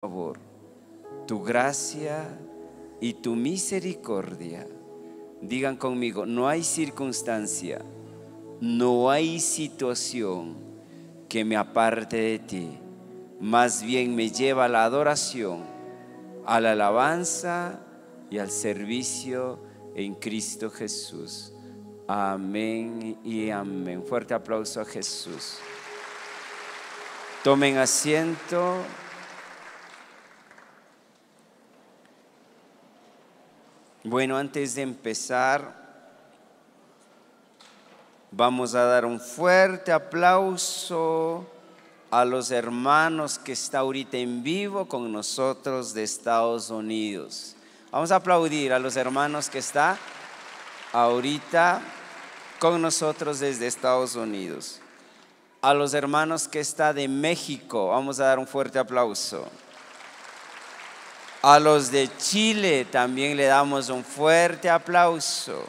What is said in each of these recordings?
favor, tu gracia y tu misericordia. Digan conmigo, no hay circunstancia, no hay situación que me aparte de ti. Más bien me lleva a la adoración, a la alabanza y al servicio en Cristo Jesús. Amén y amén. Fuerte aplauso a Jesús. Tomen asiento. Bueno, antes de empezar, vamos a dar un fuerte aplauso a los hermanos que está ahorita en vivo con nosotros de Estados Unidos. Vamos a aplaudir a los hermanos que está ahorita con nosotros desde Estados Unidos. A los hermanos que está de México, vamos a dar un fuerte aplauso. A los de Chile también le damos un fuerte aplauso.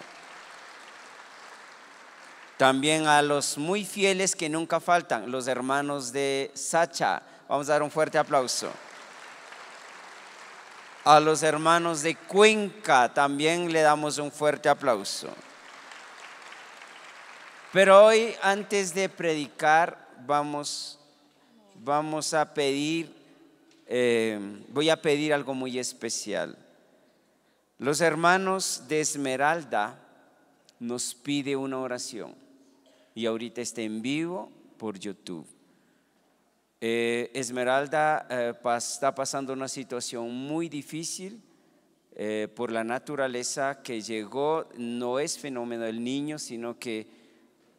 También a los muy fieles que nunca faltan, los hermanos de Sacha. Vamos a dar un fuerte aplauso. A los hermanos de Cuenca también le damos un fuerte aplauso. Pero hoy, antes de predicar, vamos, vamos a pedir eh, voy a pedir algo muy especial. Los hermanos de Esmeralda nos pide una oración y ahorita está en vivo por YouTube. Eh, Esmeralda eh, está pasando una situación muy difícil por la naturaleza que llegó, no es fenómeno del niño, sino que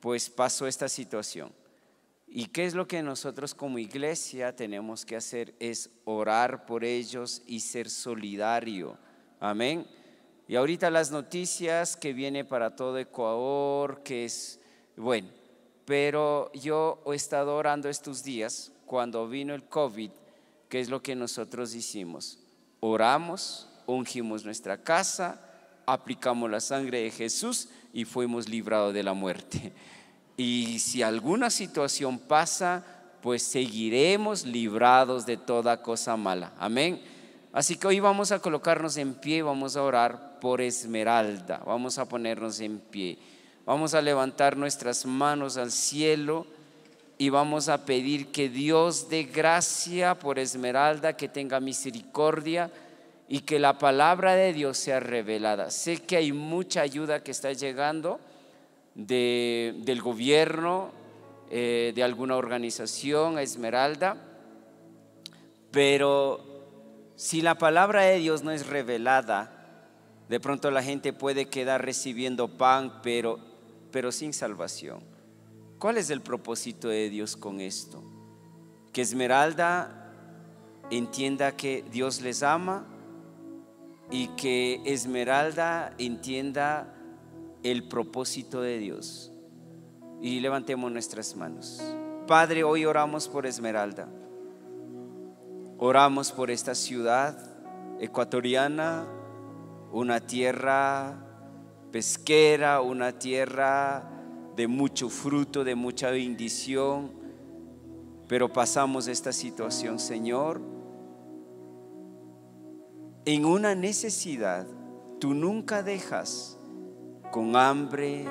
pues pasó esta situación. ¿Y qué es lo que nosotros como iglesia tenemos que hacer? Es orar por ellos y ser solidario. Amén. Y ahorita las noticias que viene para todo Ecuador, que es, bueno, pero yo he estado orando estos días, cuando vino el COVID, ¿qué es lo que nosotros hicimos? Oramos, ungimos nuestra casa, aplicamos la sangre de Jesús y fuimos librados de la muerte. Y si alguna situación pasa, pues seguiremos librados de toda cosa mala. Amén. Así que hoy vamos a colocarnos en pie, vamos a orar por Esmeralda, vamos a ponernos en pie, vamos a levantar nuestras manos al cielo y vamos a pedir que Dios dé gracia por Esmeralda, que tenga misericordia y que la palabra de Dios sea revelada. Sé que hay mucha ayuda que está llegando del gobierno, eh, de alguna organización, Esmeralda, pero si la palabra de Dios no es revelada, de pronto la gente puede quedar recibiendo pan, pero, pero sin salvación. ¿Cuál es el propósito de Dios con esto? Que Esmeralda entienda que Dios les ama y que Esmeralda entienda el propósito de Dios. Y levantemos nuestras manos. Padre, hoy oramos por Esmeralda. Oramos por esta ciudad ecuatoriana, una tierra pesquera, una tierra de mucho fruto, de mucha bendición. Pero pasamos esta situación, Señor, en una necesidad. Tú nunca dejas con hambre.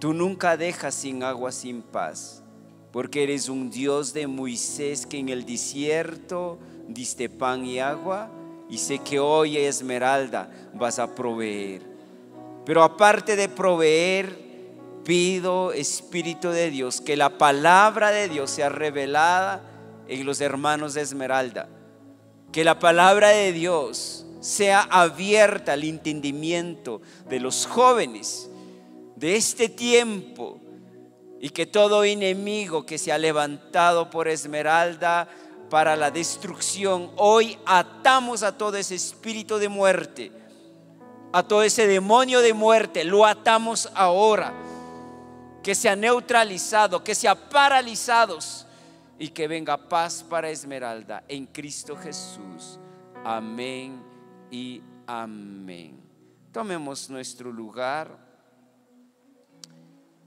Tú nunca dejas sin agua, sin paz, porque eres un Dios de Moisés que en el desierto diste pan y agua, y sé que hoy, Esmeralda, vas a proveer. Pero aparte de proveer, pido, Espíritu de Dios, que la palabra de Dios sea revelada en los hermanos de Esmeralda. Que la palabra de Dios sea abierta al entendimiento de los jóvenes de este tiempo y que todo enemigo que se ha levantado por Esmeralda para la destrucción, hoy atamos a todo ese espíritu de muerte, a todo ese demonio de muerte, lo atamos ahora, que sea neutralizado, que sea paralizados y que venga paz para Esmeralda en Cristo Jesús. Amén y amén. Tomemos nuestro lugar.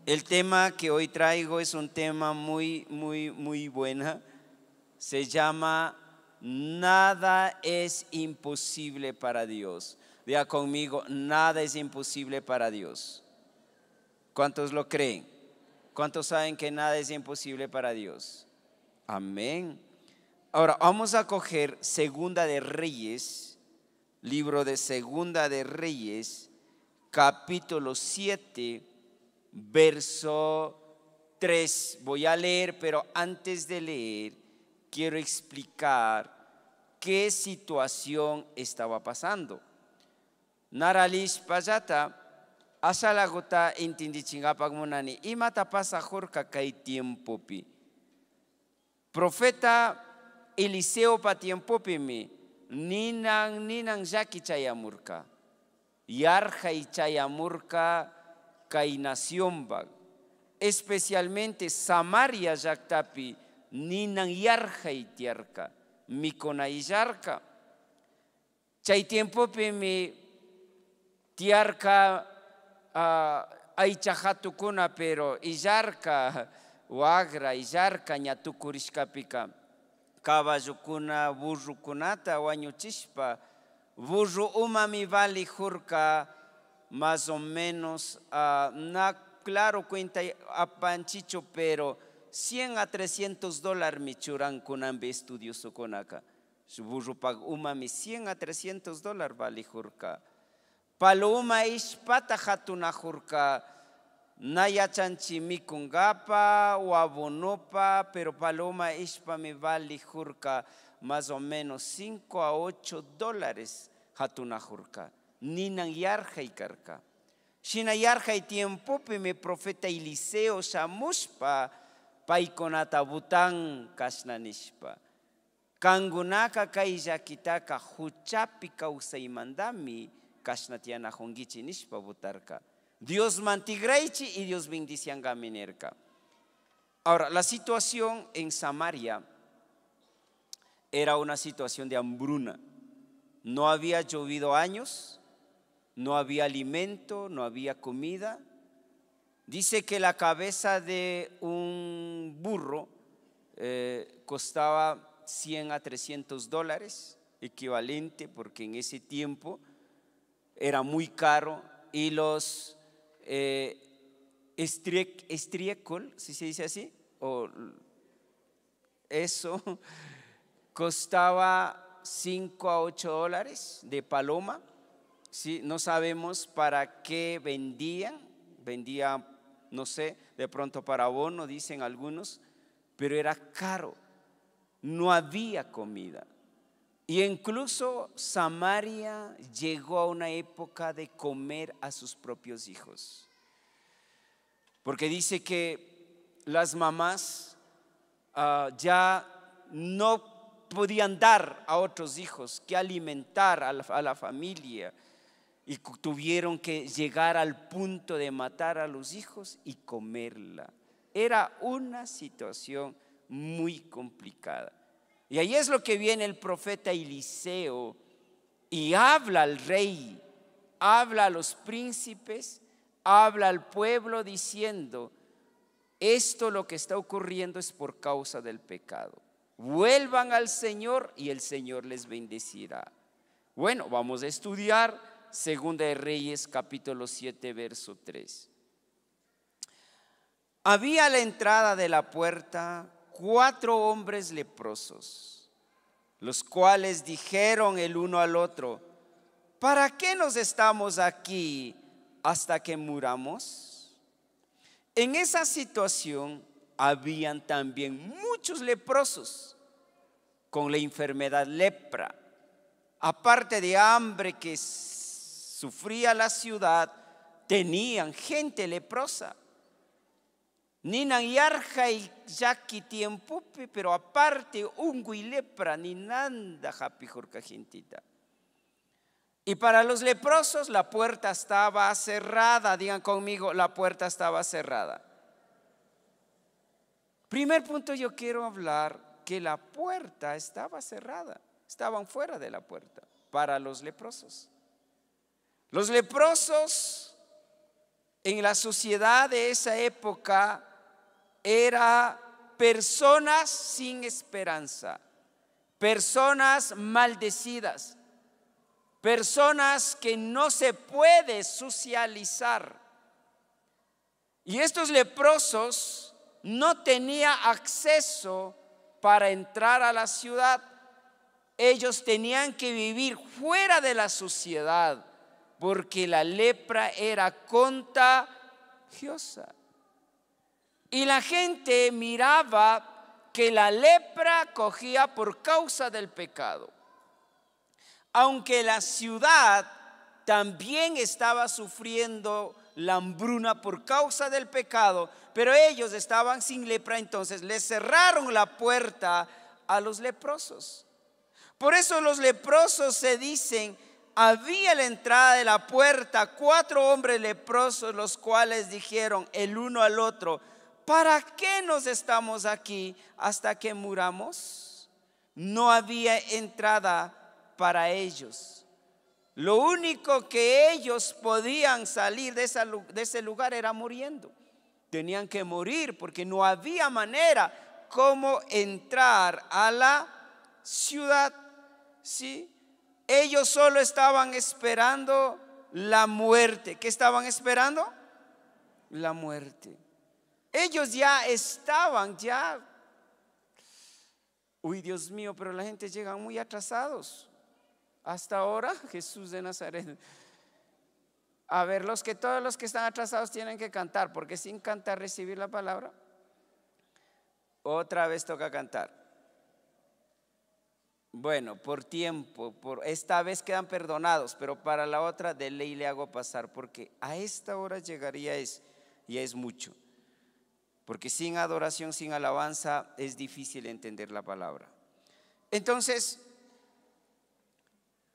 El tema que hoy traigo es un tema muy, muy, muy buena. Se llama nada es imposible para Dios. Diga conmigo, nada es imposible para Dios. ¿Cuántos lo creen? ¿Cuántos saben que nada es imposible para Dios? Amén. Ahora vamos a coger Segunda de Reyes, libro de Segunda de Reyes, capítulo 7, verso 3. Voy a leer, pero antes de leer, quiero explicar qué situación estaba pasando. Naralish payata, asalagota intindichingapak munani, imata pasa jorka kay tiempopi. Profeta Eliseo pa tiempopi mi, ninang ninang yaki chayamurka. Yarja y chayamurka kay especialmente Samaria yaktapi ninan yarja itiarka mikona yarka chay tiempopi mi tiarka uh, aychajatukuna pero illarka wagra illarka ñatukurishkapika caballokuna burrukunata wañuchishpa burru umami vali jurka más o menos uh, na claro cuenta a Panchicho, pero 100 a 300 dólares mi churan kunambe estudioso con acá. Burrupag umami 100 a 300 dólares vale jurka. Paloma pata hatuna jurka. Naya chanchi mikungapa o abonopa, pero paloma ispa me vale jurka más o menos 5 a 8 dólares hatuna jurka. Ninan yarja y karka. Shinayarja y tiempo me profeta Eliseo shamushpa paikonata butan kasnanishpa. Kangunaka kay yakitaka huchapi kawsaymandami kashnatiana hongichi nishpa butarka. Dios mantigraichi y Dios bendicianga minerka. Ahora, la situación en Samaria era una situación de hambruna. No había llovido años, no había alimento, no había comida. Dice que la cabeza de un burro eh, costaba 100 a 300 dólares, equivalente, porque en ese tiempo era muy caro, y los eh, si se dice así, o eso costaba 5 a 8 dólares de paloma no sabemos para qué vendían, vendía, no sé, de pronto para abono, dicen algunos, pero era caro, no había comida. Y incluso Samaria llegó a una época de comer a sus propios hijos. Porque dice que las mamás ah, ya no podían dar a otros hijos que alimentar a la familia y tuvieron que llegar al punto de matar a los hijos y comerla. Era una situación muy complicada. Y ahí es lo que viene el profeta Eliseo y habla al rey, habla a los príncipes, habla al pueblo diciendo, esto lo que está ocurriendo es por causa del pecado. Vuelvan al Señor y el Señor les bendecirá. Bueno, vamos a estudiar Segunda de Reyes capítulo 7 verso 3. Había la entrada de la puerta cuatro hombres leprosos, los cuales dijeron el uno al otro, ¿para qué nos estamos aquí hasta que muramos? En esa situación habían también muchos leprosos con la enfermedad lepra, aparte de hambre que sufría la ciudad, tenían gente leprosa. Ninan yarja y yaki tiempupi, pero aparte y lepra, ni nanda japijurka gentita. Y para los leprosos la puerta estaba cerrada, digan conmigo, la puerta estaba cerrada. Primer punto yo quiero hablar que la puerta estaba cerrada, estaban fuera de la puerta para los leprosos. Los leprosos en la sociedad de esa época eran personas sin esperanza, personas maldecidas, personas que no se puede socializar. Y estos leprosos no tenían acceso para entrar a la ciudad. Ellos tenían que vivir fuera de la sociedad porque la lepra era contagiosa. Y la gente miraba que la lepra cogía por causa del pecado. Aunque la ciudad también estaba sufriendo la hambruna por causa del pecado, pero ellos estaban sin lepra, entonces les cerraron la puerta a los leprosos. Por eso los leprosos se dicen, había la entrada de la puerta cuatro hombres leprosos, los cuales dijeron el uno al otro, ¿para qué nos estamos aquí hasta que muramos? No había entrada para ellos. Lo único que ellos podían salir de, ese lugar era muriendo. Tenían que morir porque no había manera como entrar a la ciudad. ¿Sí? Ellos solo estaban esperando la muerte. ¿Qué estaban esperando? La muerte. Ellos ya estaban, ya... Uy, Dios mío, pero la gente llega muy atrasados. Hasta ahora, Jesús de Nazaret. A ver, los que todos los que están atrasados tienen que cantar, porque sin cantar recibir la palabra, otra vez toca cantar. Bueno, por tiempo, por esta vez quedan perdonados, pero para la otra de ley le hago pasar, porque a esta hora llegaría es, y es mucho. Porque sin adoración, sin alabanza, es difícil entender la palabra. Entonces,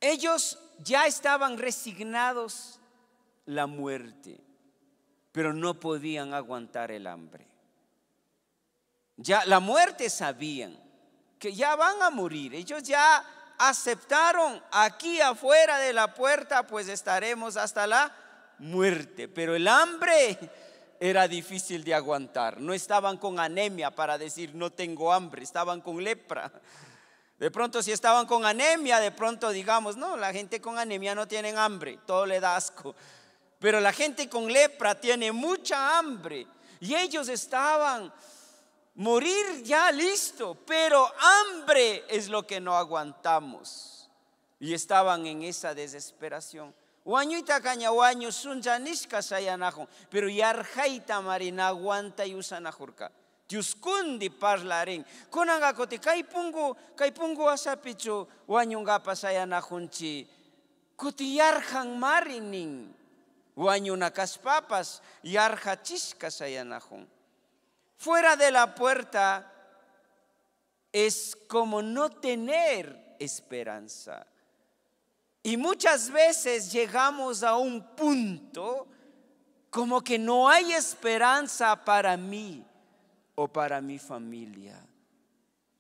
ellos ya estaban resignados la muerte, pero no podían aguantar el hambre. Ya la muerte sabían que ya van a morir. Ellos ya aceptaron aquí afuera de la puerta, pues estaremos hasta la muerte. Pero el hambre era difícil de aguantar. No estaban con anemia para decir no tengo hambre, estaban con lepra. De pronto si estaban con anemia, de pronto digamos, no, la gente con anemia no tiene hambre, todo le da asco. Pero la gente con lepra tiene mucha hambre. Y ellos estaban morir ya listo, pero hambre es lo que no aguantamos. Y estaban en esa desesperación. Wañuita caña wañu sunjanishka sayanajun, pero yarjaita marina aguanta y usanajurka. Tiuskundi parlarin. Kunanga koti kai pungu, kai pungu asapichu wañungapa sayanajunchi. Kuti yarjan marinin. Wañuna kaspapas yarjachishka sayanajun. Fuera de la puerta es como no tener esperanza. Y muchas veces llegamos a un punto como que no hay esperanza para mí o para mi familia.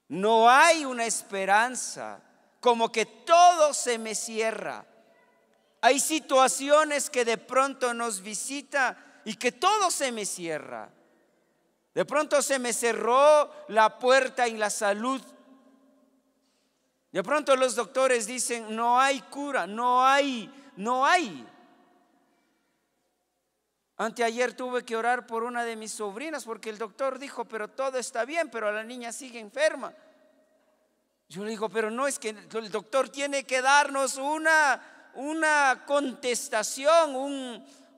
No hay una esperanza, como que todo se me cierra. Hay situaciones que de pronto nos visita y que todo se me cierra. De pronto se me cerró la puerta en la salud de pronto los doctores dicen, no hay cura, no hay, no hay. Anteayer tuve que orar por una de mis sobrinas porque el doctor dijo, pero todo está bien, pero la niña sigue enferma. Yo le digo, pero no es que el doctor tiene que darnos una, una contestación,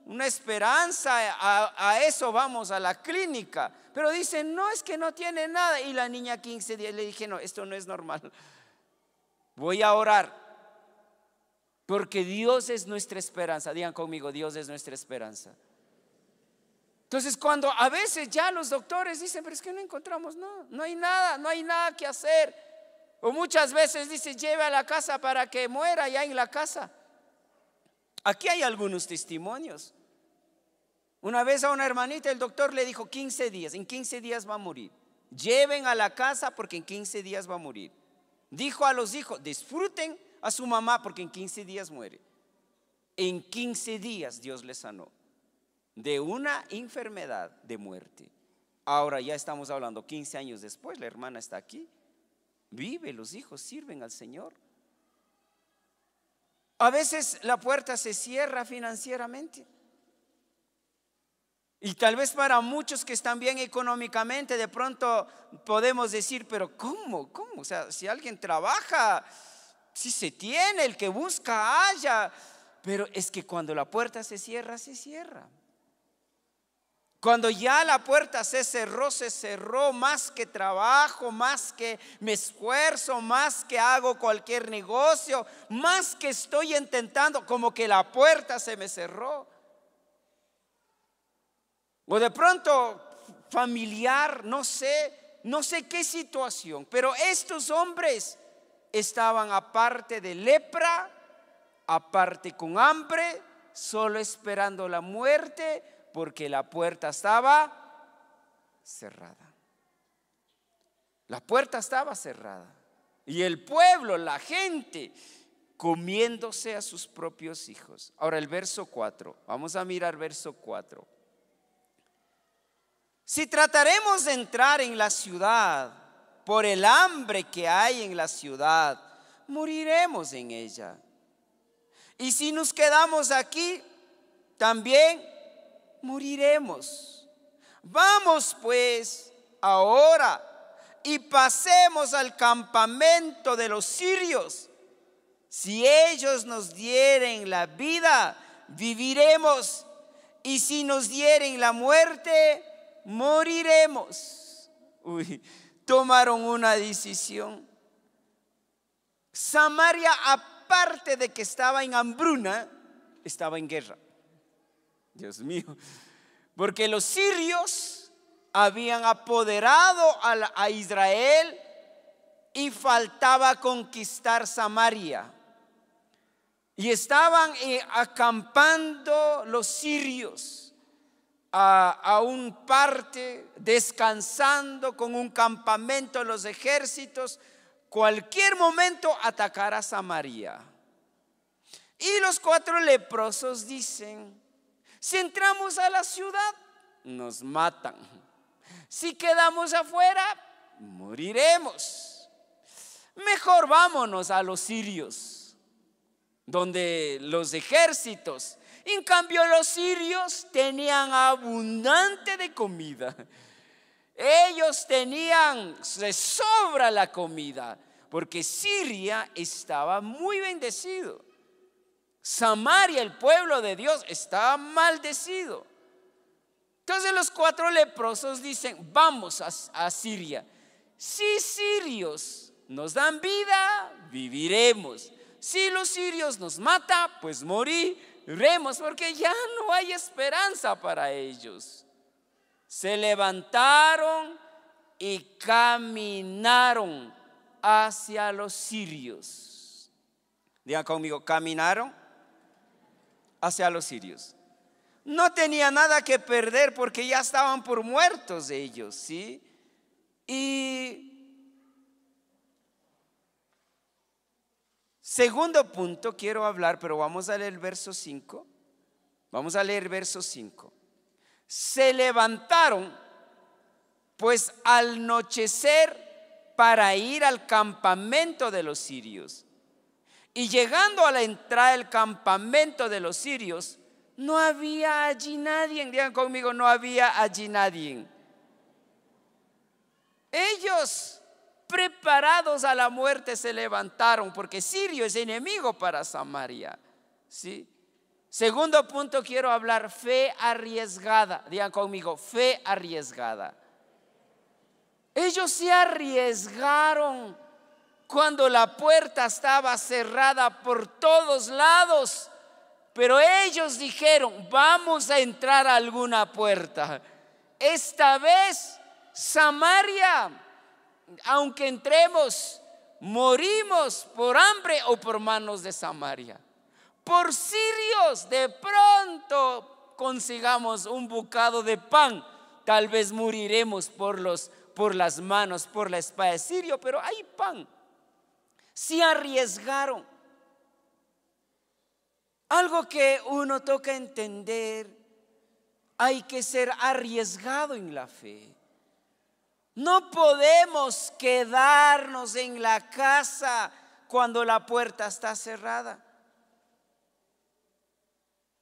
una esperanza, a, a, eso vamos a la clínica. Pero dicen, no es que no tiene nada. Y la niña 15 días le dije, no, esto no es normal. Voy a orar. Porque Dios es nuestra esperanza. Digan conmigo, Dios es nuestra esperanza. Entonces cuando a veces ya los doctores dicen, pero es que no encontramos, no, no hay nada, no hay nada que hacer. O muchas veces dice, lleve a la casa para que muera ya en la casa. Aquí hay algunos testimonios. Una vez a una hermanita el doctor le dijo 15 días, en 15 días va a morir. Lleven a la casa porque en 15 días va a morir. Dijo a los hijos, disfruten a su mamá porque en 15 días muere. En 15 días Dios le sanó de una enfermedad de muerte. Ahora ya estamos hablando 15 años después, la hermana está aquí. vive, los hijos sirven al Señor. A veces la puerta se cierra financieramente. Y tal vez para muchos que están bien económicamente, de pronto podemos decir, pero ¿cómo? ¿Cómo? O sea, si alguien trabaja, si se tiene, el que busca haya. Pero es que cuando la puerta se cierra, se cierra. Cuando ya la puerta se cerró, se cerró más que trabajo, más que me esfuerzo, más que hago cualquier negocio, más que estoy intentando, como que la puerta se me cerró. O de pronto familiar, no sé, no sé qué situación, pero estos hombres estaban aparte de lepra, aparte con hambre, solo esperando la muerte porque la puerta estaba cerrada. La puerta estaba cerrada. Y el pueblo, la gente, comiéndose a sus propios hijos. Ahora el verso 4, vamos a mirar verso 4. Si trataremos de entrar en la ciudad por el hambre que hay en la ciudad, moriremos en ella. Y si nos quedamos aquí, también moriremos. Vamos pues ahora y pasemos al campamento de los sirios. Si ellos nos dieren la vida, viviremos. Y si nos dieren la muerte, moriremos. Uy, tomaron una decisión. Samaria, aparte de que estaba en hambruna, estaba en guerra. Dios mío. Porque los sirios habían apoderado a, Israel y faltaba conquistar Samaria. Y estaban eh, acampando los sirios a, un parte, descansando con un campamento los ejércitos, cualquier momento atacar a Samaria. Y los cuatro leprosos dicen, si entramos a la ciudad, nos matan. Si quedamos afuera, moriremos. Mejor vámonos a los sirios, donde los ejércitos, en cambio los sirios tenían abundante de comida. Ellos tenían, se sobra la comida, porque Siria estaba muy bendecido. Samaria, el pueblo de Dios, estaba maldecido. Entonces los cuatro leprosos dicen, vamos a, Siria. Si sirios nos dan vida, viviremos. Si los sirios nos matan, pues moriremos, porque ya no hay esperanza para ellos. Se levantaron y caminaron hacia los sirios. Digan conmigo, caminaron hacia los sirios. No tenía nada que perder porque ya estaban por muertos ellos, ¿sí? Y segundo punto quiero hablar, pero vamos a leer el verso 5. Vamos a leer verso 5. Se levantaron pues al anochecer para ir al campamento de los sirios. Y llegando a la entrada del campamento de los sirios, no había allí nadie. Digan conmigo, no había allí nadie. Ellos preparados a la muerte se levantaron porque Sirio es enemigo para Samaria. ¿Sí? Segundo punto quiero hablar, fe arriesgada. Digan conmigo, fe arriesgada. Ellos se arriesgaron cuando la puerta estaba cerrada por todos lados. Pero ellos dijeron, vamos a entrar a alguna puerta. Esta vez, Samaria, aunque entremos, morimos por hambre o por manos de Samaria. Por sirios, de pronto consigamos un bocado de pan. Tal vez moriremos por, los, por las manos, por la espada de Sirio, pero hay pan se arriesgaron. Algo que uno toca entender, hay que ser arriesgado en la fe. No podemos quedarnos en la casa cuando la puerta está cerrada.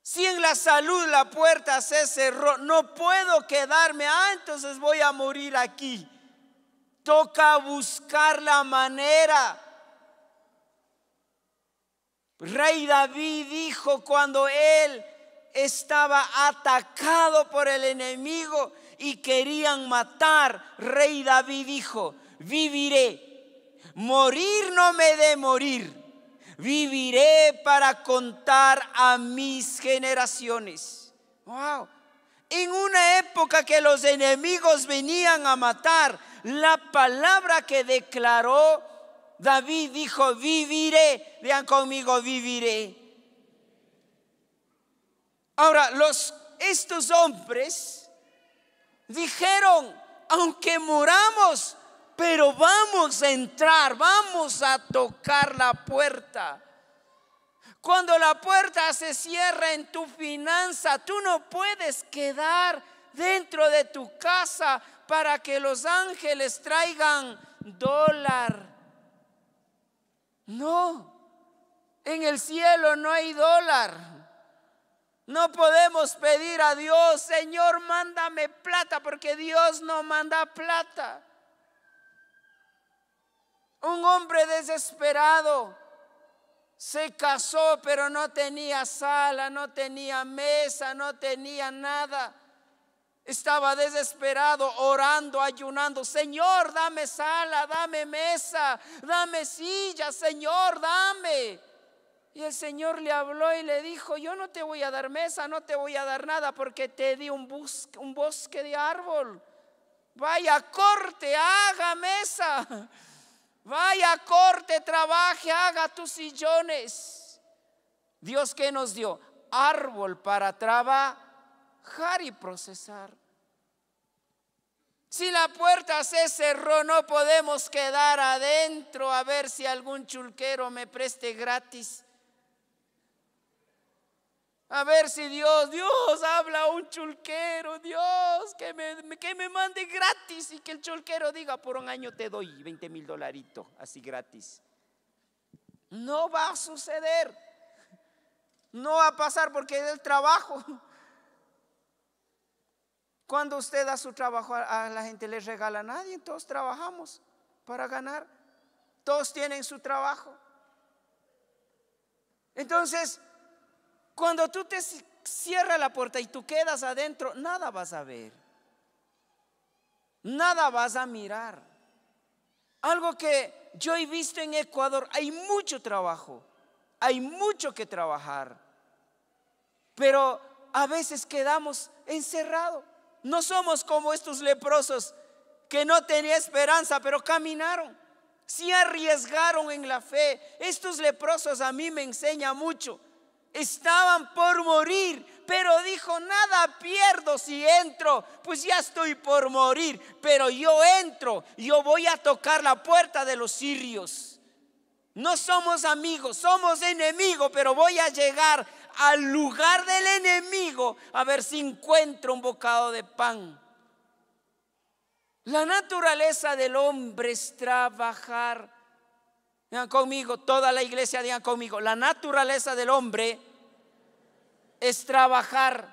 Si en la salud la puerta se cerró, no puedo quedarme, ah, entonces voy a morir aquí. Toca buscar la manera. Rey David dijo cuando él estaba atacado por el enemigo y querían matar, Rey David dijo, viviré, morir no me de morir, viviré para contar a mis generaciones. Wow. En una época que los enemigos venían a matar, la palabra que declaró David dijo, viviré. Vean conmigo, viviré. Ahora, los, estos hombres dijeron, aunque muramos, pero vamos a entrar, vamos a tocar la puerta. Cuando la puerta se cierra en tu finanza, tú no puedes quedar dentro de tu casa para que los ángeles traigan dólar. No, en el cielo no hay dólar. No podemos pedir a Dios, Señor, mándame plata, porque Dios no manda plata. Un hombre desesperado se casó, pero no tenía sala, no tenía mesa, no tenía nada. Estaba desesperado, orando, ayunando. Señor, dame sala, dame mesa, dame silla, Señor, dame. Y el Señor le habló y le dijo, yo no te voy a dar mesa, no te voy a dar nada porque te di un, bosque, de árbol. Vaya, corte, haga mesa. Vaya, corte, trabaje, haga tus sillones. Dios que nos dio árbol para trabajar y procesar. Si la puerta se cerró, no podemos quedar adentro a ver si algún chulquero me preste gratis. A ver si Dios, Dios habla a un chulquero, Dios, que me, que me mande gratis y que el chulquero diga, por un año te doy 20 mil dolaritos, así gratis. No va a suceder. No va a pasar porque es el trabajo. Cuando usted da su trabajo a la gente le regala a nadie, todos trabajamos para ganar. Todos tienen su trabajo. Entonces, cuando tú te cierras la puerta y tú quedas adentro, nada vas a ver. Nada vas a mirar. Algo que yo he visto en Ecuador, hay mucho trabajo, hay mucho que trabajar, pero a veces quedamos encerrados. No somos como estos leprosos que no tenían esperanza, pero caminaron. Se arriesgaron en la fe. Estos leprosos a mí me enseña mucho estaban por morir, pero dijo, nada pierdo si entro, pues ya estoy por morir, pero yo entro, yo voy a tocar la puerta de los sirios. No somos amigos, somos enemigos, pero voy a llegar al lugar del enemigo a ver si encuentro un bocado de pan. La naturaleza del hombre es trabajar Digan conmigo, toda la iglesia digan conmigo, la naturaleza del hombre es trabajar.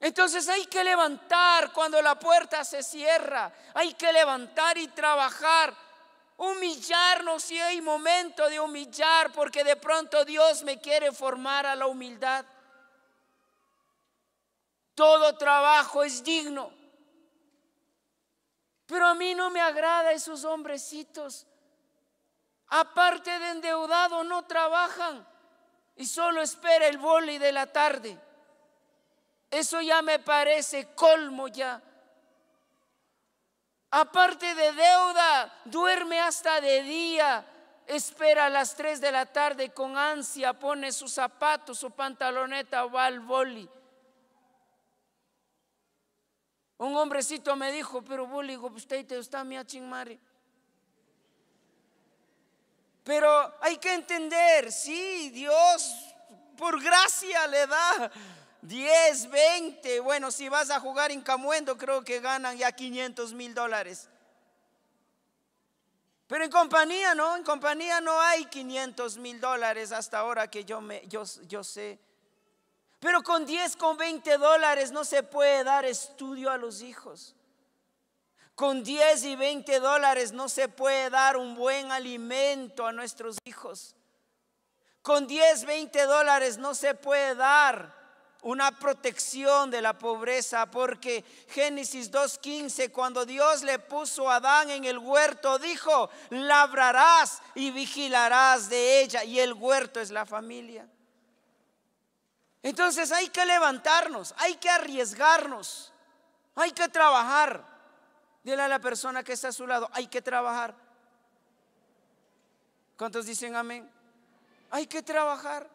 Entonces hay que levantar cuando la puerta se cierra, hay que levantar y trabajar, humillarnos si hay momento de humillar, porque de pronto Dios me quiere formar a la humildad. Todo trabajo es digno. Pero a mí no me agrada esos hombrecitos. Aparte de endeudado, no trabajan y solo espera el boli de la tarde. Eso ya me parece colmo ya. Aparte de deuda, duerme hasta de día, espera a las 3 de la tarde con ansia, pone sus zapatos, su pantaloneta, va al boli. Un hombrecito me dijo, pero boli, usted te está mi chingmari. Pero hay que entender, sí, Dios por gracia le da 10, 20. Bueno, si vas a jugar en Camuendo, creo que ganan ya 500 mil dólares. Pero en compañía no, en compañía no hay 500 mil dólares hasta ahora que yo, me, yo, yo sé. Pero con 10, con 20 dólares no se puede dar estudio a los hijos. Con 10 y 20 dólares no se puede dar un buen alimento a nuestros hijos. Con 10, 20 dólares no se puede dar una protección de la pobreza, porque Génesis 2.15, cuando Dios le puso a Adán en el huerto, dijo, labrarás y vigilarás de ella, y el huerto es la familia. Entonces hay que levantarnos, hay que arriesgarnos, hay que trabajar. Dile a la persona que está a su lado, hay que trabajar. ¿Cuántos dicen amén? Hay que trabajar.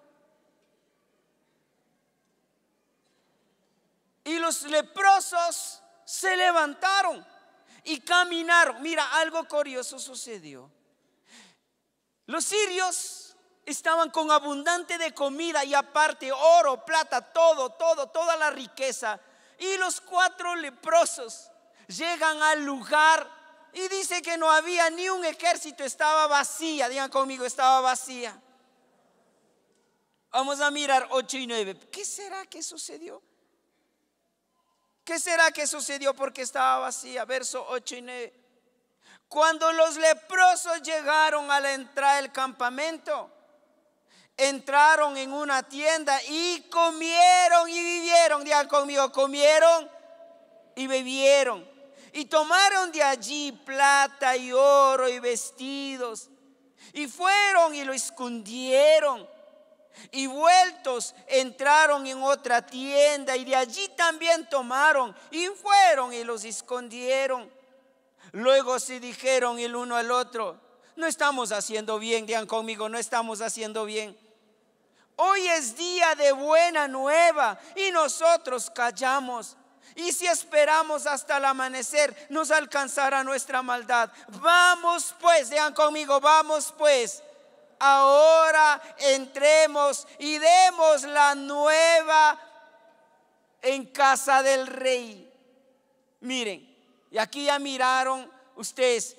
Y los leprosos se levantaron y caminaron. Mira, algo curioso sucedió. Los sirios estaban con abundante de comida y aparte oro, plata, todo, todo, toda la riqueza. Y los cuatro leprosos llegan al lugar y dice que no había ni un ejército, estaba vacía. Digan conmigo, estaba vacía. Vamos a mirar 8 y 9. ¿Qué será que sucedió? ¿Qué será que sucedió porque estaba vacía? Verso 8 y 9. Cuando los leprosos llegaron a la entrada del campamento, entraron en una tienda y comieron y vivieron. Digan conmigo, comieron y bebieron. Y tomaron de allí plata y oro y vestidos. Y fueron y lo escondieron y vueltos entraron en otra tienda y de allí también tomaron y fueron y los escondieron. Luego se dijeron el uno al otro, no estamos haciendo bien, digan conmigo, no estamos haciendo bien. Hoy es día de buena nueva y nosotros callamos. Y si esperamos hasta el amanecer, nos alcanzará nuestra maldad. Vamos pues, digan conmigo, vamos pues ahora entremos y demos la nueva en casa del rey. Miren, y aquí ya miraron ustedes,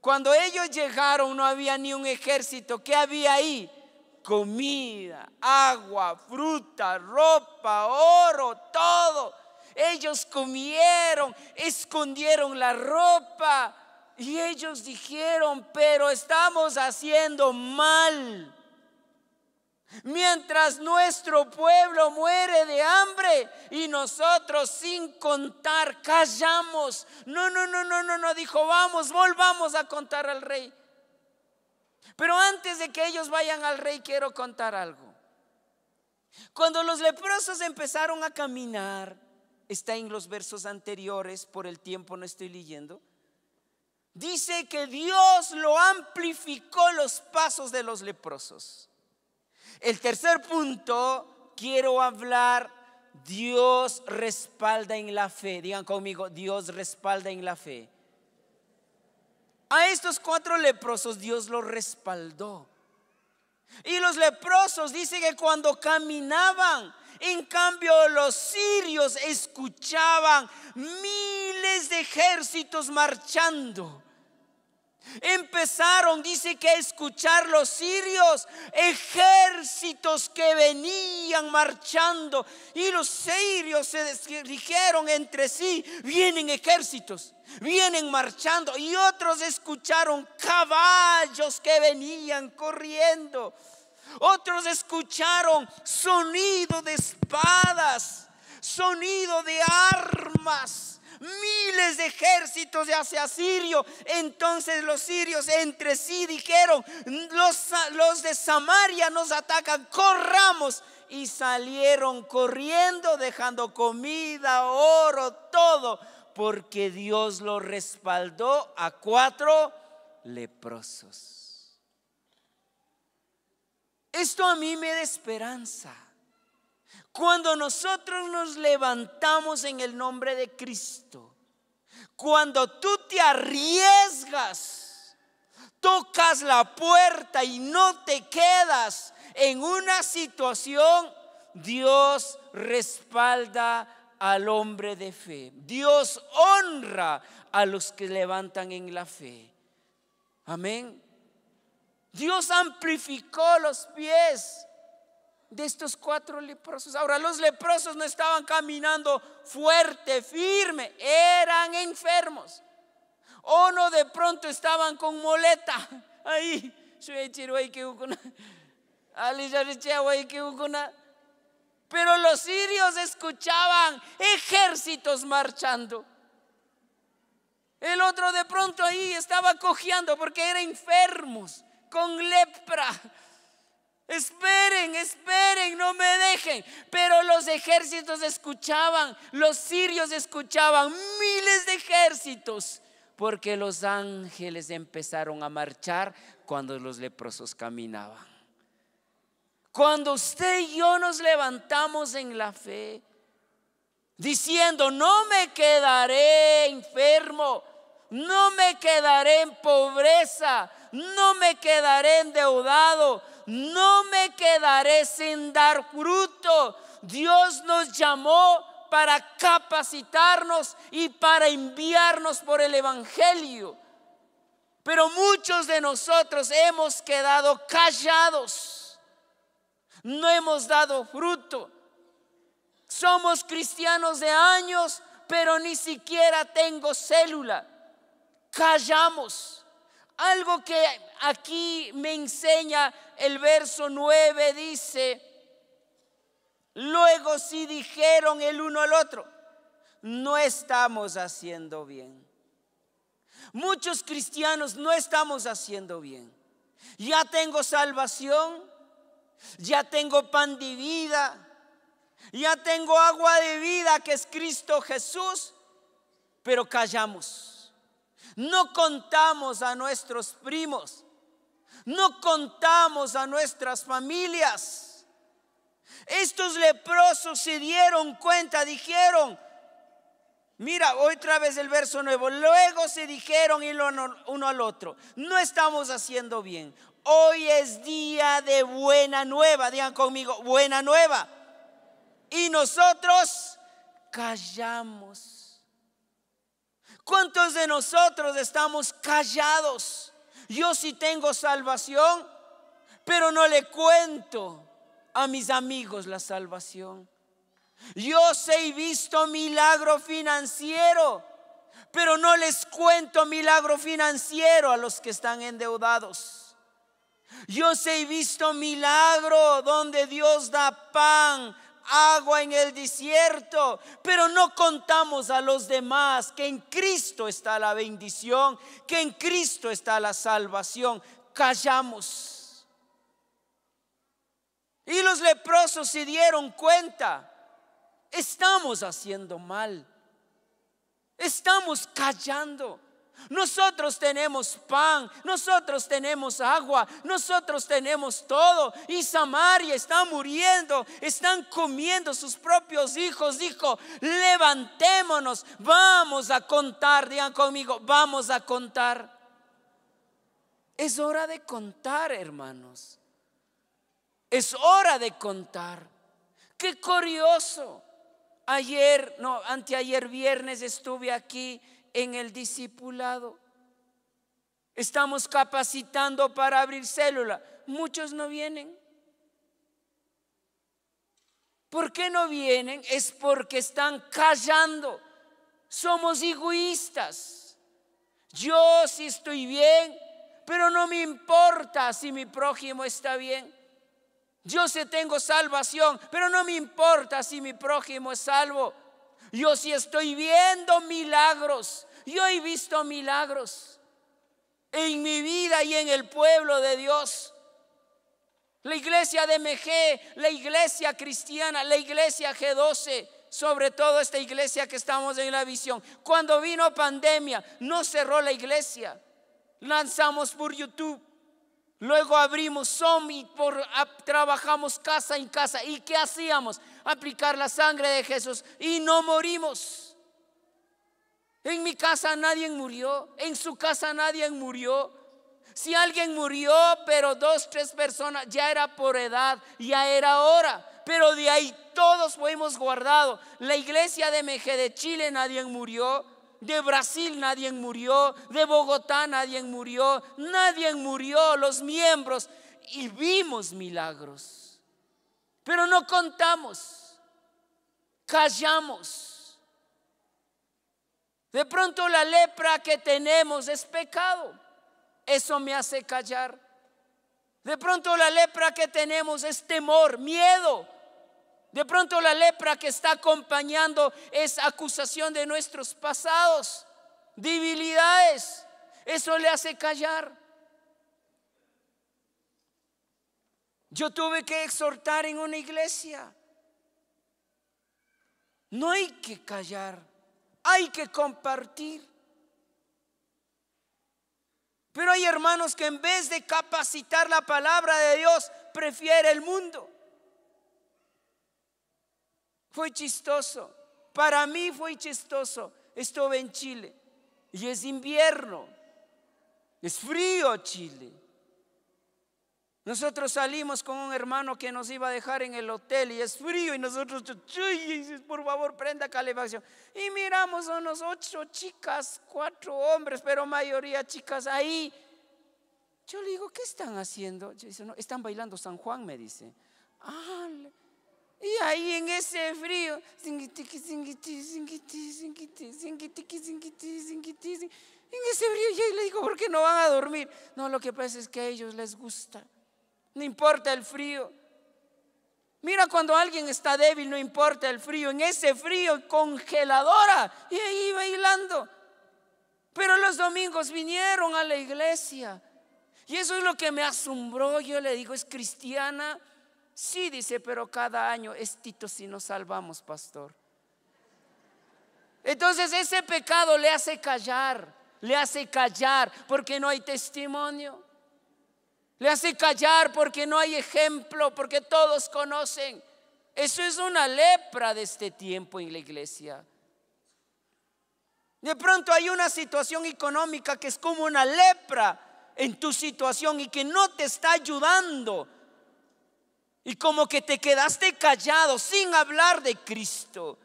cuando ellos llegaron no había ni un ejército, ¿qué había ahí? Comida, agua, fruta, ropa, oro, todo. Ellos comieron, escondieron la ropa, y ellos dijeron, pero estamos haciendo mal. Mientras nuestro pueblo muere de hambre y nosotros sin contar callamos. No, no, no, no, no, no, dijo, vamos, volvamos a contar al rey. Pero antes de que ellos vayan al rey, quiero contar algo. Cuando los leprosos empezaron a caminar, está en los versos anteriores, por el tiempo no estoy leyendo dice que Dios lo amplificó los pasos de los leprosos. El tercer punto, quiero hablar, Dios respalda en la fe. Digan conmigo, Dios respalda en la fe. A estos cuatro leprosos Dios los respaldó. Y los leprosos dice que cuando caminaban, en cambio los sirios escuchaban miles de ejércitos marchando. Empezaron, dice que a escuchar los sirios, ejércitos que venían marchando. Y los sirios se dijeron entre sí, vienen ejércitos, vienen marchando. Y otros escucharon caballos que venían corriendo. Otros escucharon sonido de espadas, sonido de armas miles de ejércitos hacia Sirio. Entonces los sirios entre sí dijeron, los, los de Samaria nos atacan, corramos. Y salieron corriendo dejando comida, oro, todo, porque Dios lo respaldó a cuatro leprosos. Esto a mí me da esperanza. Cuando nosotros nos levantamos en el nombre de Cristo, cuando tú te arriesgas, tocas la puerta y no te quedas en una situación Dios respalda al hombre de fe. Dios honra a los que levantan en la fe. Amén. Dios amplificó los pies de estos cuatro leprosos. Ahora los leprosos no estaban caminando fuerte, firme, eran enfermos. O no de pronto estaban con moleta. Ahí, pero los sirios escuchaban ejércitos marchando. El otro de pronto ahí estaba cojeando porque eran enfermos con lepra. Esperen, esperen, no me dejen. Pero los ejércitos escuchaban, los sirios escuchaban, miles de ejércitos, porque los ángeles empezaron a marchar cuando los leprosos caminaban. Cuando usted y yo nos levantamos en la fe, diciendo, no me quedaré enfermo, no me quedaré en pobreza, no me quedaré endeudado, no me quedaré sin dar fruto. Dios nos llamó para capacitarnos y para enviarnos por el Evangelio. Pero muchos de nosotros hemos quedado callados. No hemos dado fruto. Somos cristianos de años, pero ni siquiera tengo célula callamos. Algo que aquí me enseña el verso 9 dice, luego si dijeron el uno al otro, no estamos haciendo bien. Muchos cristianos no estamos haciendo bien. Ya tengo salvación, ya tengo pan de vida, ya tengo agua de vida que es Cristo Jesús, pero callamos. No contamos a nuestros primos. No contamos a nuestras familias. Estos leprosos se dieron cuenta, dijeron, mira, otra vez el verso nuevo, luego se dijeron uno al otro, no estamos haciendo bien. Hoy es día de buena nueva, digan conmigo, buena nueva. Y nosotros callamos. ¿Cuántos de nosotros estamos callados? Yo sí tengo salvación, pero no le cuento a mis amigos la salvación. Yo sé y visto milagro financiero, pero no les cuento milagro financiero a los que están endeudados. Yo sé y visto milagro donde Dios da pan agua en el desierto, pero no contamos a los demás que en Cristo está la bendición, que en Cristo está la salvación. Callamos. Y los leprosos se dieron cuenta, estamos haciendo mal, estamos callando. Nosotros tenemos pan, nosotros tenemos agua, nosotros tenemos todo. Y Samaria está muriendo, están comiendo sus propios hijos. Dijo, levantémonos, vamos a contar, digan conmigo, vamos a contar. Es hora de contar, hermanos. Es hora de contar. Qué curioso. Ayer, no, anteayer viernes estuve aquí en el discipulado. Estamos capacitando para abrir célula. Muchos no vienen. ¿Por qué no vienen? Es porque están callando. Somos egoístas. Yo sí estoy bien, pero no me importa si mi prójimo está bien. Yo sí tengo salvación, pero no me importa si mi prójimo es salvo. Yo sí estoy viendo milagros. Yo he visto milagros en mi vida y en el pueblo de Dios. La iglesia de MG, la iglesia cristiana, la iglesia G12, sobre todo esta iglesia que estamos en la visión. Cuando vino pandemia, no cerró la iglesia. Lanzamos por YouTube. Luego abrimos Zoom y por, trabajamos casa en casa. ¿Y qué hacíamos? Aplicar la sangre de Jesús y no morimos. En mi casa nadie murió, en su casa nadie murió. Si alguien murió, pero dos, tres personas, ya era por edad, ya era hora. pero de ahí todos fuimos guardados. La iglesia de MG de Chile nadie murió, de Brasil nadie murió, de Bogotá nadie murió, nadie murió, los miembros, y vimos milagros. Pero no contamos, callamos. De pronto la lepra que tenemos es pecado. Eso me hace callar. De pronto la lepra que tenemos es temor, miedo. De pronto la lepra que está acompañando es acusación de nuestros pasados, debilidades. Eso le hace callar. Yo tuve que exhortar en una iglesia. No hay que callar, hay que compartir. Pero hay hermanos que en vez de capacitar la palabra de Dios, prefiere el mundo. Fue chistoso. Para mí fue chistoso. Estuve en Chile y es invierno. Es frío Chile. Nosotros salimos con un hermano que nos iba a dejar en el hotel y es frío y nosotros, por favor, prenda calefacción. Y miramos a unos ocho chicas, cuatro hombres, pero mayoría chicas ahí. Yo le digo, ¿qué están haciendo? Yo dice, no, están bailando San Juan, me dice. Ah, y ahí en ese frío, en ese frío yo le digo, ¿por qué no van a dormir? No, lo que pasa es que a ellos les gusta. No importa el frío. Mira cuando alguien está débil, no importa el frío. En ese frío congeladora y ahí bailando. Pero los domingos vinieron a la iglesia. Y eso es lo que me asombró. Yo le digo, ¿es cristiana? Sí, dice, pero cada año es Tito si nos salvamos, pastor. Entonces ese pecado le hace callar, le hace callar porque no hay testimonio. Le hace callar porque no hay ejemplo, porque todos conocen. Eso es una lepra de este tiempo en la iglesia. De pronto hay una situación económica que es como una lepra en tu situación y que no te está ayudando. Y como que te quedaste callado sin hablar de Cristo.